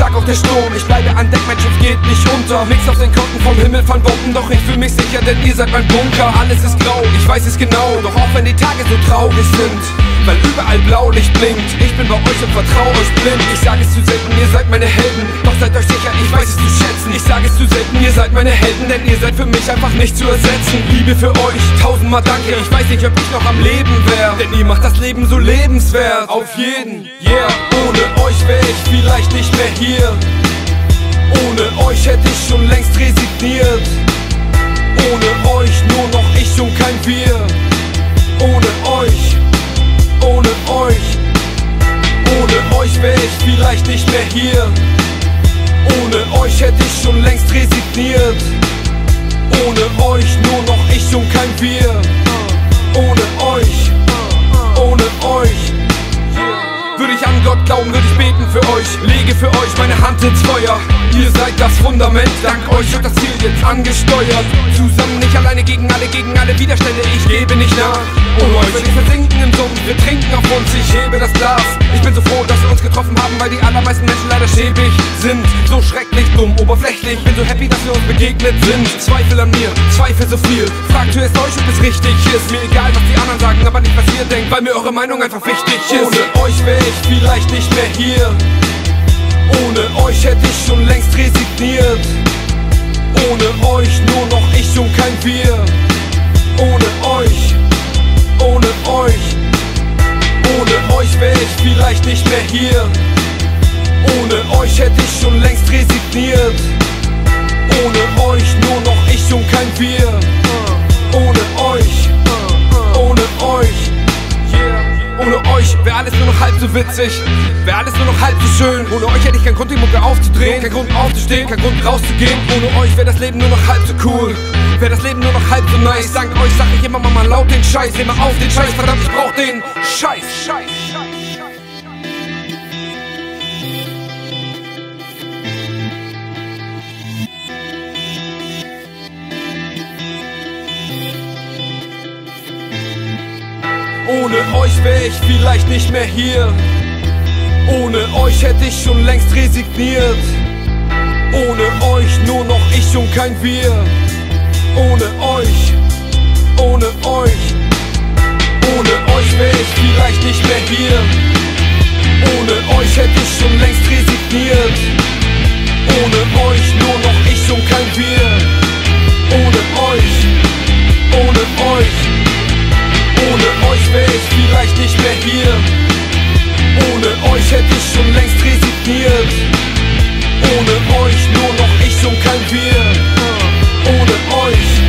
stark auch der Sturm. Ich bleibe an Deck, mein Schiff geht nicht unter. Nix auf den Konten vom Himmel von Bomben, doch ich fühl mich sicher, denn ihr seid mein Bunker. Alles ist grau, ich weiß es genau, doch auch wenn die Tage so traurig sind, weil überall Blaulicht blinkt. Ich bin bei euch und vertrau euch blind. Ich sage es zu selten, ihr seid meine Helden, seid meine Helden, denn ihr seid für mich einfach nicht zu ersetzen. Liebe für euch, tausendmal danke. Ich weiß nicht, ob ich noch am Leben wär, denn ihr macht das Leben so lebenswert. Auf jeden, yeah. Ohne euch wär ich vielleicht nicht mehr hier. Ohne euch hätte ich schon längst resigniert. Ohne euch nur noch ich und kein Wir. Ohne euch, ohne euch, ohne euch wär ich vielleicht nicht mehr hier. Euch hätte ich schon längst resigniert. Ohne euch nur noch ich und kein Wir. Ohne euch, ohne euch. Würde ich an Gott glauben, würde ich beten für euch. Lege für euch meine Hand ins Feuer. Ihr seid das Fundament, dank euch wird das Ziel jetzt angesteuert. Zusammen alleine gegen alle, gegen alle Widerstände, ich gebe nicht nach. Ohne euch würde ich versinken im Sumpf, wir trinken auf uns, ich hebe das Glas. Ich bin so froh, dass wir uns getroffen haben, weil die allermeisten Menschen leider schäbig sind. So schrecklich dumm, oberflächlich, bin so happy, dass wir uns begegnet sind. Zweifel an mir, Zweifel so viel. Fragt zuerst euch, ob es richtig ist. Mir egal, was die anderen sagen, aber nicht, was ihr denkt, weil mir eure Meinung einfach wichtig ist. Ohne euch wär ich vielleicht nicht mehr hier. Ohne euch hätte ich schon längst resigniert. Ohne euch nur noch ich und kein Wir. Ohne euch, ohne euch, ohne euch wär ich vielleicht nicht mehr hier. Ohne euch hätte ich schon längst resigniert. Ohne euch nur noch ich und kein Wir. Ohne euch, ohne euch. Ohne euch wäre alles nur noch halb so witzig, wäre alles nur noch halb so schön. Ohne euch hätte ich keinen Grund, die Mucke aufzudrehen, kein Grund aufzustehen, kein Grund rauszugehen. Ohne euch wäre das Leben nur noch halb so cool, wäre das Leben nur noch halb so nice. Dank euch sag ich immer mal laut den Scheiß, immer auf den Scheiß, verdammt, ich brauch den Scheiß. Scheiß. Ohne euch wär ich vielleicht nicht mehr hier. Ohne euch hätte ich schon längst resigniert. Ohne euch nur noch ich und kein Wir. Ohne euch, ohne euch, ohne euch wär ich vielleicht nicht mehr hier. Ohne euch hätte ich schon längst resigniert. always